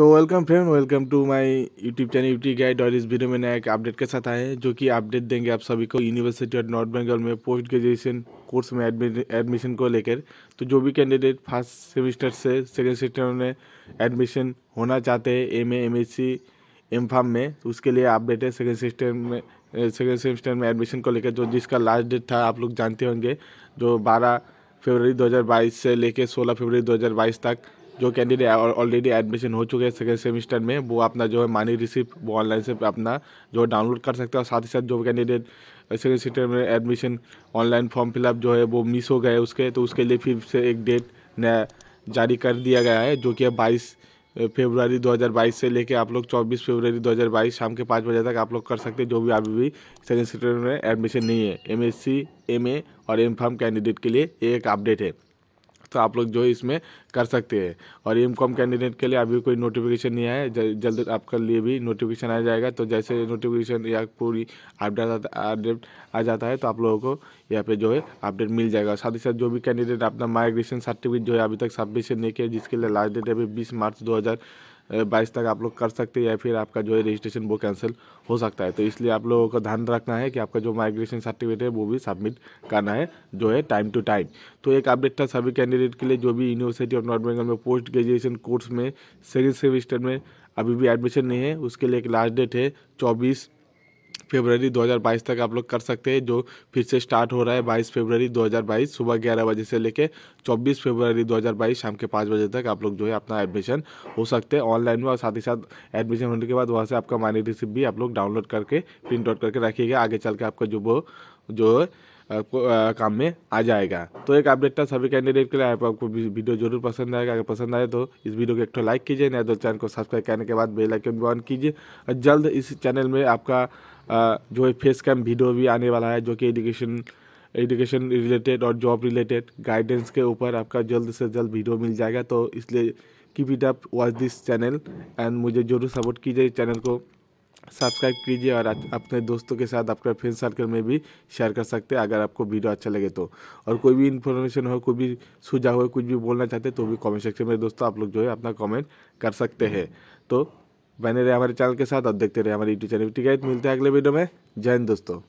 तो welcome friend welcome to my YouTube channel YouTube guide और इस वीडियो में नया एक अपडेट के साथ आए हैं, जो कि अपडेट देंगे आप सभी को यूनिवर्सिटी ऑफ़ नॉर्थ बंगाल में पोस्ट ग्रेजुएशन कोर्स में एडमिशन को लेकर। तो जो भी कैंडिडेट फ़र्स्ट सेमेस्टर से सेकेंड सेमेस्टर में एडमिशन होना चाहते हैं M M S C M pharm में, उसके लिए अपडेट है सेकेंड सेमेस्टर में सेकेंड सेमेस्टर में एडमिशन को लेकर, जो जिसका लास्ट डेट था, आप लोग जानते होंगे, जो बारह फरवरी 2022 से लेकर 16 फरवरी 2022 तक जो कैंडिडेट ऑलरेडी एडमिशन हो चुके हैं सेकेंड सेमेस्टर में, वो अपना जो है मानी रिसिप्ट वो ऑनलाइन से अपना जो डाउनलोड कर सकते हैं और साथ ही साथ जो कैंडिडेट सेकेंड सेमेस्टर में admission online form fill up जो है वो मिस हो गए उसके तो उसके लिए फिर से एक डेट नया जारी कर दिया गया है, जो कि अब बाईस फेब्रुआरी 2022 से लेके आप लोग 24 फरवरी 2022 शाम के पाँच बजे तक आप लोग कर सकते हैं, जो भी अभी भी सेकेंड सेमेस्टर में एडमिशन नहीं है। एमएससी एमए और एम फार्म कैंडिडेट के लिए एक अपडेट है। तो आप लोग जो है इसमें कर सकते हैं। और एम कॉम कैंडिडेट के लिए अभी कोई नोटिफिकेशन नहीं आया है। जल्द आपके लिए भी नोटिफिकेशन आ जाएगा। तो जैसे नोटिफिकेशन या पूरी अपडेट अपडेट आ जाता है तो आप लोगों को यहाँ पे जो है अपडेट मिल जाएगा। साथ ही साथ जो भी कैंडिडेट अपना माइग्रेशन सर्टिफिकेट जो है अभी तक सबमिशन नहीं किया, जिसके लिए लास्ट डेट अभी बीस मार्च दो हज़ार बाईस तक आप लोग कर सकते हैं या फिर आपका जो है रजिस्ट्रेशन वो कैंसिल हो सकता है। तो इसलिए आप लोगों का ध्यान रखना है कि आपका जो माइग्रेशन सर्टिफिकेट है वो भी सबमिट करना है, जो है टाइम टू टाइम तो एक अपडेट था सभी कैंडिडेट के लिए, जो भी यूनिवर्सिटी ऑफ़ नॉर्थ बंगाल में पोस्ट ग्रेजुएशन कोर्स में सेकेंड सेमेस्टर में अभी भी एडमिशन नहीं है, उसके लिए एक लास्ट डेट है चौबीस फरवरी 2022 तक आप लोग कर सकते हैं, जो फिर से स्टार्ट हो रहा है 22 फरवरी 2022 सुबह 11 बजे से लेके 24 फरवरी 2022 शाम के पाँच बजे तक आप लोग जो है अपना एडमिशन हो सकते हैं ऑनलाइन में और साथ ही साथ एडमिशन होने के बाद वहाँ से आपका मानी रिसिप्ट भी आप लोग डाउनलोड करके प्रिंट आउट करके रखिएगा। आगे चल के आपका जो वो, जो काम में आ जाएगा। तो एक अपडेट था सभी कैंडिडेट के लिए, आप, आपको वीडियो ज़रूर पसंद आएगा। अगर पसंद आए तो इस वीडियो को एक तो लाइक कीजिए, नया तो चैनल को सब्सक्राइब करने के बाद बेल आइकन भी ऑन कीजिए। और जल्द इस चैनल में आपका जो है फेस कैम वीडियो भी आने वाला है, जो कि एजुकेशन एजुकेशन रिलेटेड और जॉब रिलेटेड गाइडेंस के ऊपर आपका जल्द से जल्द वीडियो मिल जाएगा। तो इसलिए keep it up watch this channel and मुझे ज़रूर सपोर्ट कीजिए चैनल को। सब्सक्राइब कीजिए और अपने दोस्तों के साथ अपने फ्रेंड सर्कल में भी शेयर कर सकते हैं अगर आपको वीडियो अच्छा लगे तो। और कोई भी इन्फॉर्मेशन हो, कोई भी सुझाव हो, कुछ भी बोलना चाहते हैं तो भी कमेंट सेक्शन में दोस्तों आप लोग जो है अपना कमेंट कर सकते हैं। तो बने रहे हमारे चैनल के साथ और देखते रहे हमारे यूट्यूब चैनल ठीक है, मिलते हैं अगले वीडियो में। जय हिंद दोस्तों।